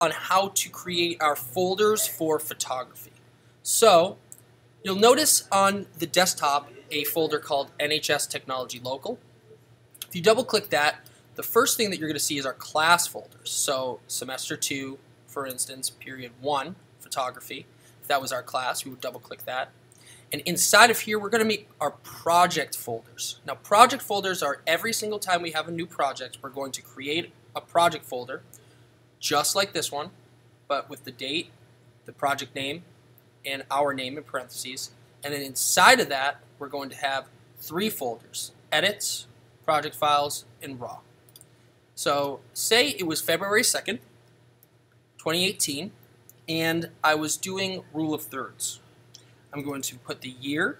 on how to create our folders for photography. So you'll notice on the desktop a folder called NHS Technology Local. If you double click that, the first thing that you're going to see is our class folders. So semester 2, for instance, period 1, photography. If that was our class, we would double click that. And inside of here, we're going to make our project folders. Now, project folders are every single time we have a new project, we're going to create a project folder, just like this one, but with the date, the project name, and our name in parentheses. And then inside of that, we're going to have three folders, edits, project files, and raw. So say it was February 2nd, 2018, and I was doing rule of thirds. I'm going to put the year,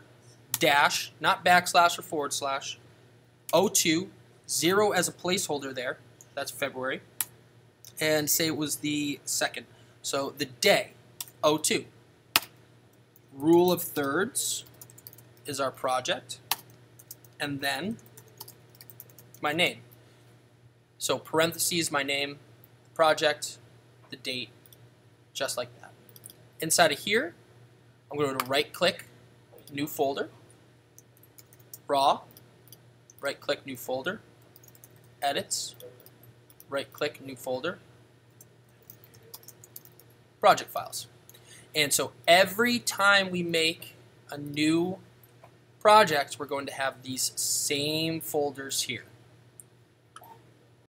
dash, not backslash or forward slash, 02, 0 as a placeholder there, that's February, and say it was the 2nd. So the day, 02. Rule of thirds is our project, and then my name. So parentheses, my name, project, the date, just like that. Inside of here, I'm going to right click, new folder, raw, right click, new folder, edits, right click, new folder, project files. And so every time we make a new project, we're going to have these same folders here.